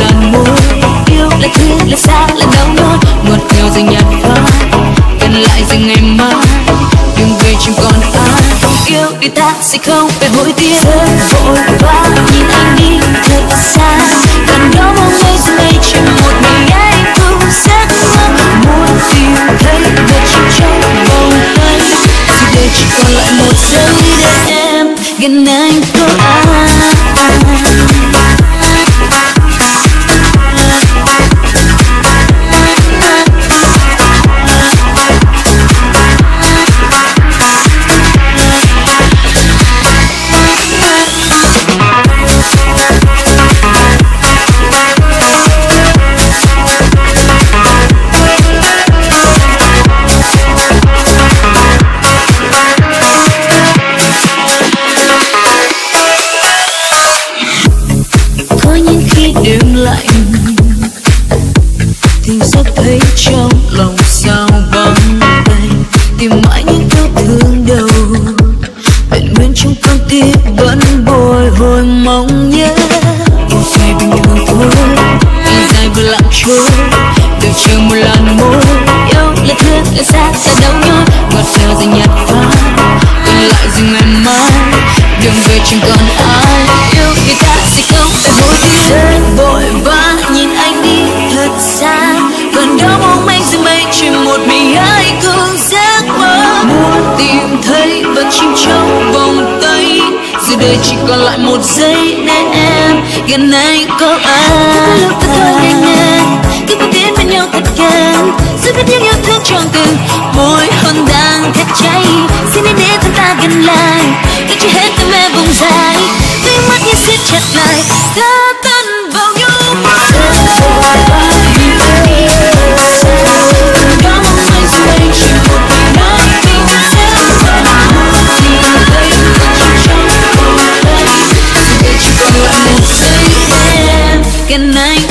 là muốn yêu là thương là xa là đau nhói một theo rồi nhạt phai, cần lại rồi ngày mai. Đừng về chẳng còn ai. Không yêu thì ta sẽ không về hối tiếc. Vội vã nhìn anh đi, thật xa. Gần đó mong ngay giờ đây chỉ một mình anh cũng giấc mơ. Muốn tìm thấy được chim trong vòng tay dù để chỉ còn lại một giây để em, gần anh có ai? Trong lòng sao vắng tay tìm mãi những câu thương đầu. Vẹn nguyên trong con tim vẫn bồi hồi mong nhớ. Yêu thì bình thường thôi ngày dài vừa lặng trôi. Đợi chờ một lần môi yêu là thương là xa ta đau nhói. Ngọt ngào dành nhạt phai, còn lại dừng ngày mai đường về chẳng còn ai, yêu người ta sẽ không phải hối tiếc. Chỉ còn lại một giây để em. Gần anh có ai lúc ta thôi nhanh nhanh cứ bước tiến bên nhau thật gần giữ biết những yêu thương trong từng môi hôn đang thật cháy xin hãy để thân ta gần lại. Để chưa hết tâm em vùng dài đôi mắt như siết chặt lại. Ta like night